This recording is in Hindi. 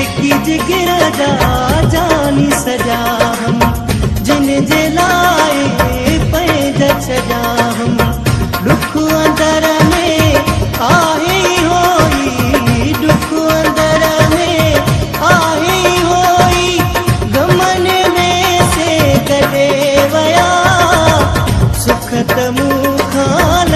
कीजिए राजा जानी सजा हम। जिन जलाए पे सजा हम। दुख अंदर में आहे होई दुख अंदर में आहे होई। गमन में से कटे वया सुख तमु खान